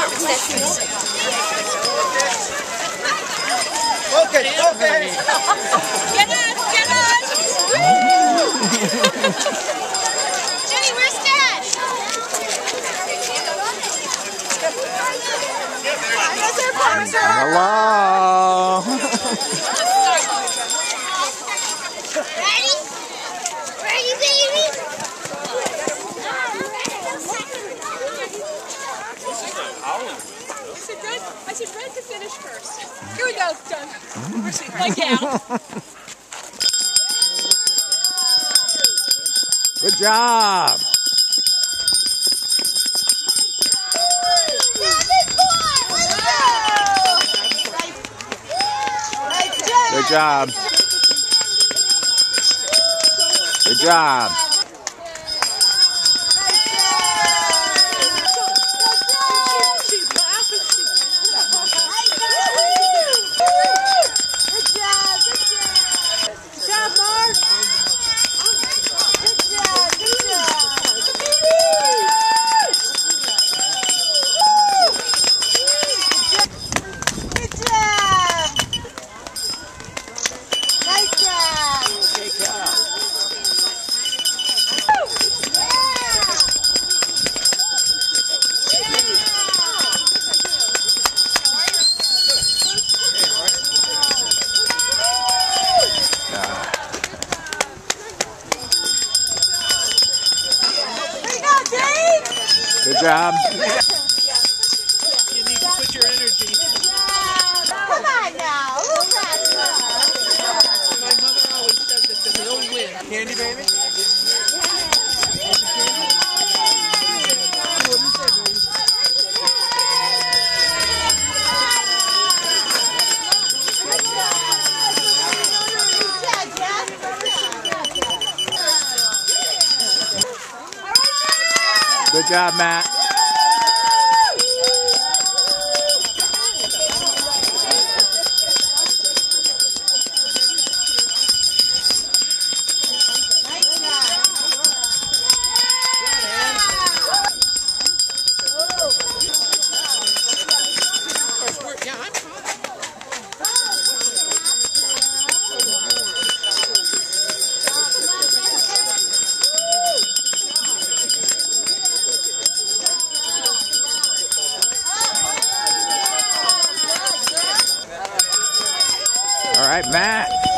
Focus, focus. Get us, get us! Jenny, where's Dad? Hello. Ready, baby? I said, Said, Red to finish first. Here we go, done. Leg down. Good job. Good job. Good job. Good job! Nice job! Here you go, Dave! Good job. You need to put your energy. Come on now, a little. My mother always said that the mill win. Candy, baby? Job, Matt. All right, Matt.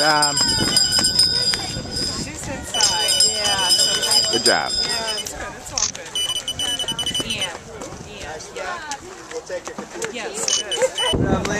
Job. She's inside. Yeah, so Good job. yeah, it's good. It's all good. Ian. Ian. Yeah. We'll take it Yes, it is.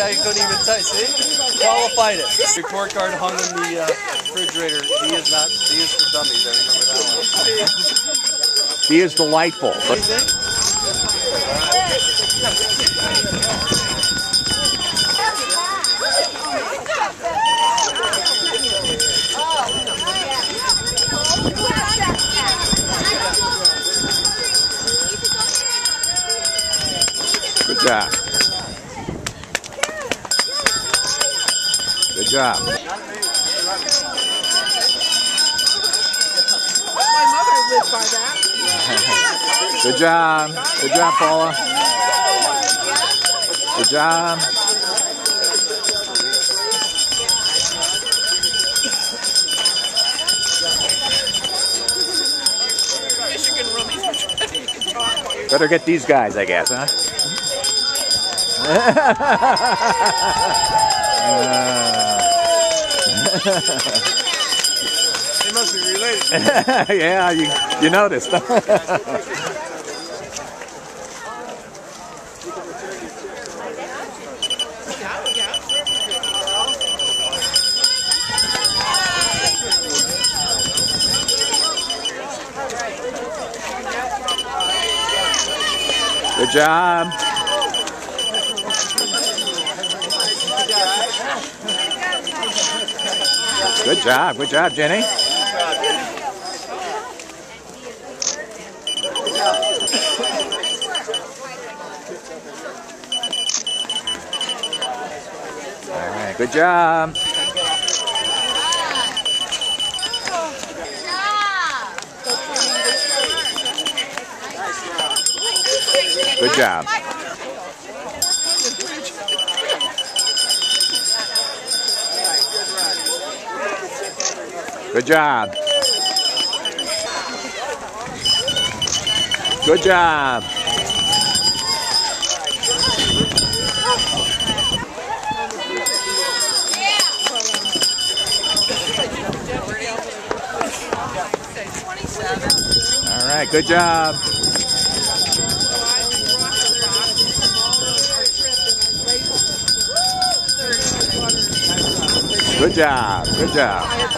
I couldn't even touch. See, qualified it. Report card hung in the uh, refrigerator. He is not. He is for dummies. I remember that one. He is delightful. Good job. Job. My mother lived by that. Good job. Good job, Paula. Good job. Better get these guys, I guess, huh? Uh, They must be related. Yeah, you you noticed. Good job. Good job. Good job, Jenny. All right. Good job. Good job. Good job. Good job. All right, good job. Good job. Good job.